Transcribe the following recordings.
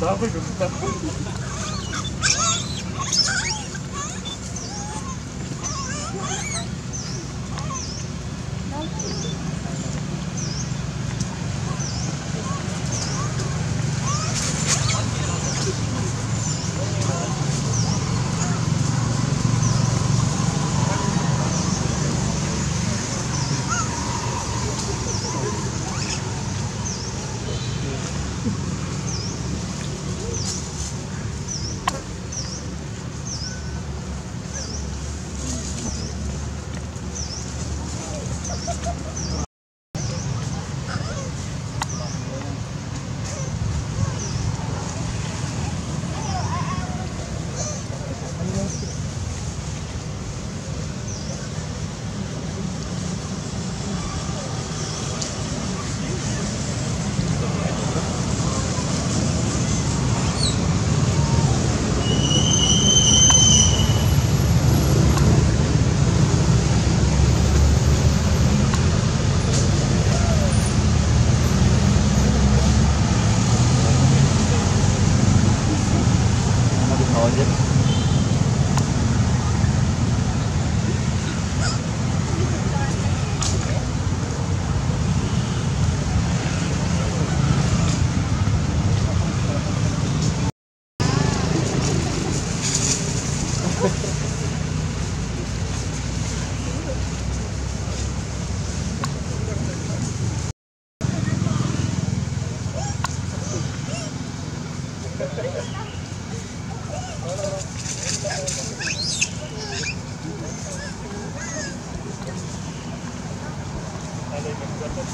咋回事？nhất. Gracias.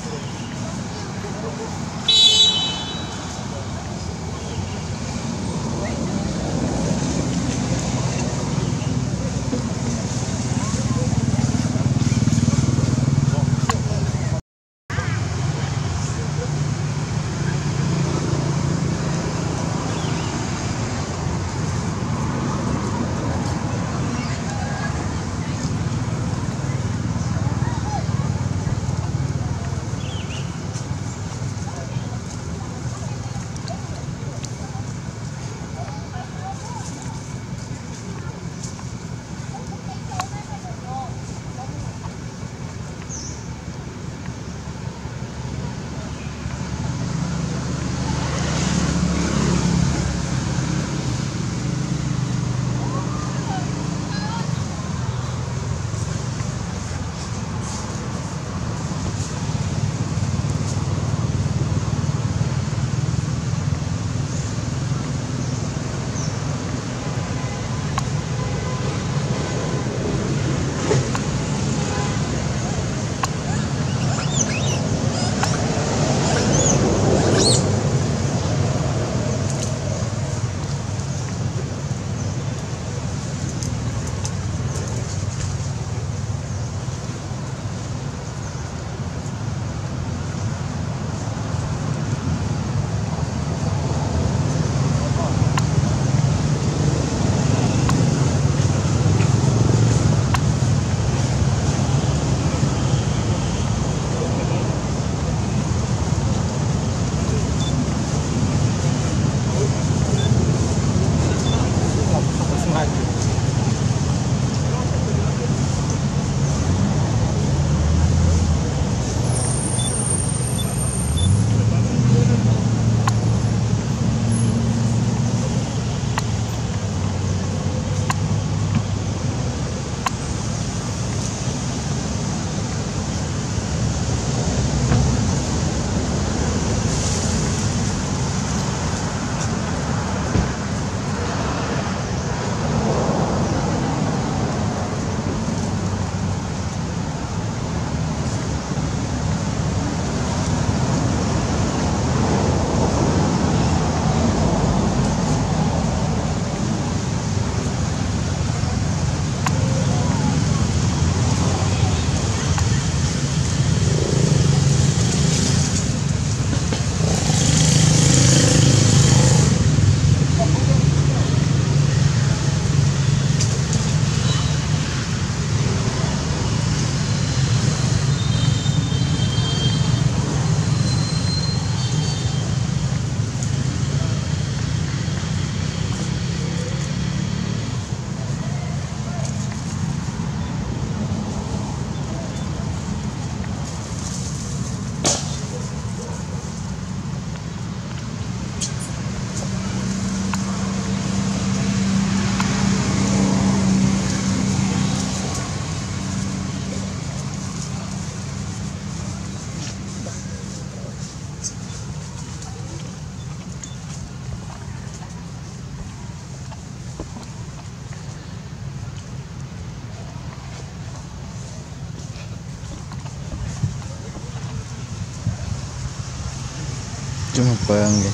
cuma bayang ya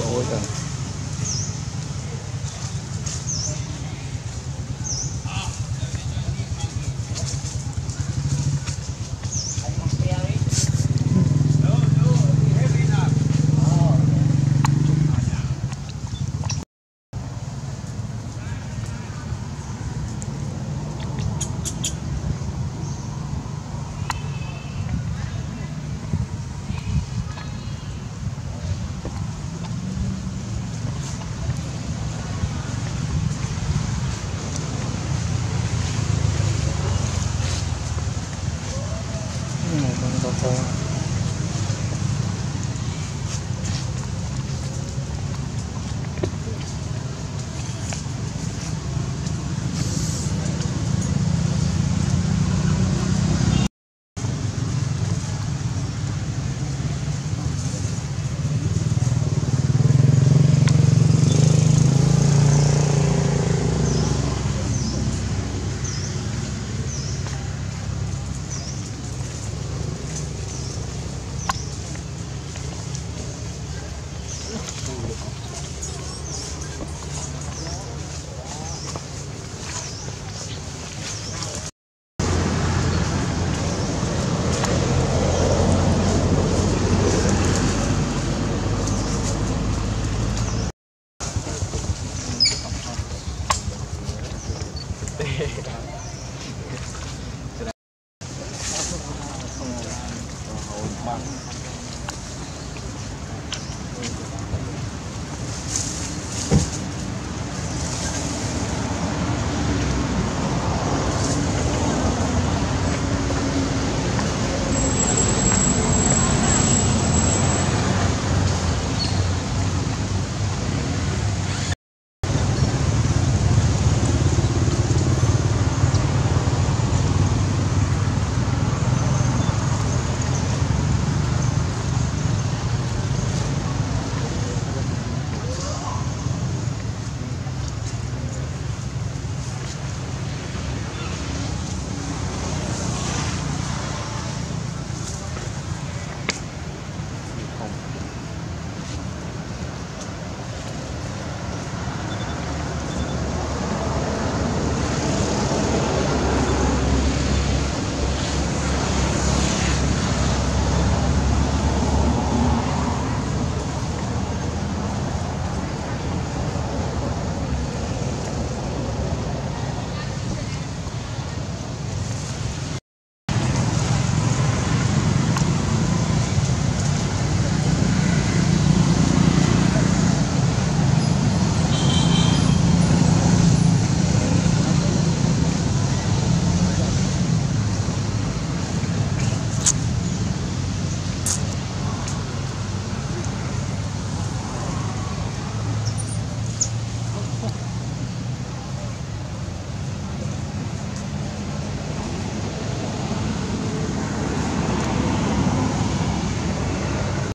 bawah 嗯何?